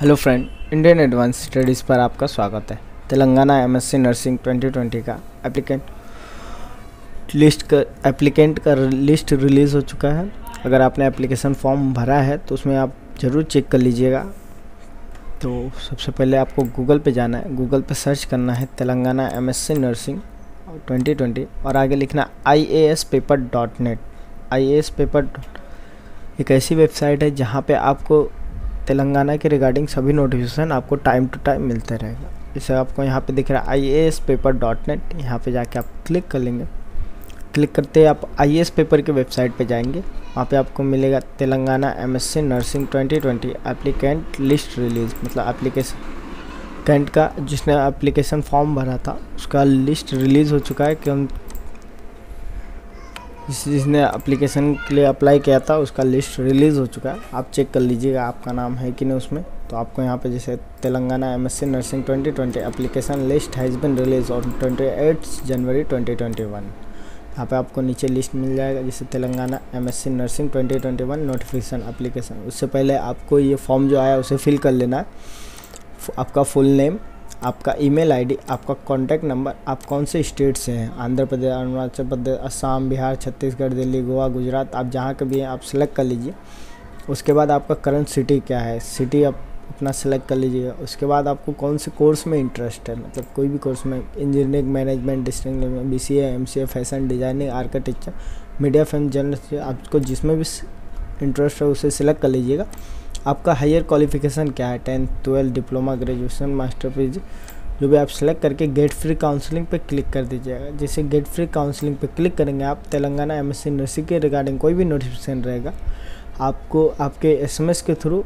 Hello friend, Indian advance studies पर आपका स्वागत है। तेलंगाना एमएससी नर्सिंग 2020 का एप्लीकेंट लिस्ट का एप्लीकेंट का लिस्ट रिलीज़ हो चुका है। अगर आपने एप्लीकेशन फॉर्म भरा है तो उसमें आप ज़रूर चेक कर लीजिएगा। तो सबसे पहले आपको गूगल पे जाना है। गूगल पे सर्च करना है तेलंगाना एमएससी नर्सिंग 2020 और आगे लिखना I A S paper dot net I A S paper एक ऐसी वेबसाइट है जहाँ पे आपको तेलंगाना के रिगार्डिंग सभी नोटिफिकेशन आपको टाइम टू टाइम मिलते रहेगा। जैसे आपको यहाँ पे दिख रहा है I A S paper dot net यहाँ पर जाके आप क्लिक कर लेंगे। क्लिक करते आप आई ए एस पेपर के वेबसाइट पे जाएँगे। वहाँ पे आपको मिलेगा Telangana M S C nursing 2020 applicant list release मतलब एप्लीकेशन कैंट का जिसने एप्लीकेशन फॉर्म भरा था, उसका लिस्ट रिलीज़ हो चुका है कि हम जिसने एप्लीकेशन के लिए अप्लाई किया था, उसका लिस्ट रिलीज़ हो चुका है। आप चेक कर लीजिएगा आपका नाम है कि नहीं उसमें। तो आपको यहाँ पे जैसे Telangana MSc nursing 2020 application list has been release on 28 January 2021 यहाँ पे आपको नीचे लिस्ट मिल जाएगा, जैसे Telangana MSc nursing 2021 notification application उससे पहले आपको ये फॉर्म जो आया, उसे फिल कर लेना। है आपका फुल नेम आपका ईमेल आईडी आपका कॉन्टैक्ट नंबर आप कौन से स्टेट से हैं? आंध्र प्रदेश, अरुणाचल प्रदेश, असम, बिहार, छत्तीसगढ़, दिल्ली, गोवा, गुजरात, आप जहाँ के भी हैं, आप सेलेक्ट कर लीजिए। उसके बाद आपका करंट सिटी क्या है? सिटी आप अपना सेलेक्ट कर लीजिएगा। उसके बाद आपको कौन से कोर्स में इंटरेस्ट है? मतलब कोई भी कोर्स में इंजीनियरिंग मैनेजमेंट में B C M C A fashion designing architecture media film journalist आपको जिसमें भी इंटरेस्ट है, उसे सिलेक्ट कर लीजिएगा। आपका हायर क्वालिफिकेशन क्या है? Tenth twelfth diploma graduation master PG जो भी आप सेलेक्ट करके गेट फ्री काउंसलिंग पे क्लिक कर दीजिएगा। जैसे गेट फ्री काउंसलिंग पे क्लिक करेंगे आप, तेलंगाना एम एस सी के रिगार्डिंग कोई भी नोटिफिकेशन रहेगा, आपको आपके एसएमएस के थ्रू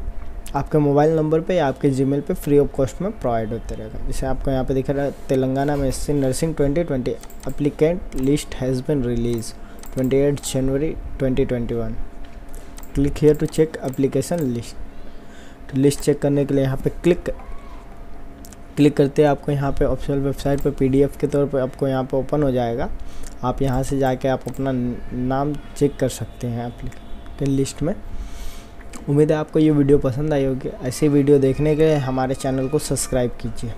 आपके मोबाइल नंबर पे या आपके जीमेल पे फ्री ऑफ़ कॉस्ट में प्रोवाइड होते रहेगा। जैसे आपको यहाँ पे दिख रहा है, तेलंगाना में S nursing 2020 applicant list has been release 28 January 2021 click here to check application list तो लिस्ट चेक करने के लिए यहाँ पे क्लिक क्लिक करते हैं आपको यहाँ पे ऑफिशियल वेबसाइट पे पीडीएफ के तौर पे आपको यहाँ पे ओपन हो जाएगा। आप यहाँ से जाके आप अपना नाम चेक कर सकते हैं एप्लीकेशन लिस्ट में। उम्मीद है आपको ये वीडियो पसंद आई होगी। ऐसी वीडियो देखने के लिए हमारे चैनल को सब्सक्राइब कीजिए।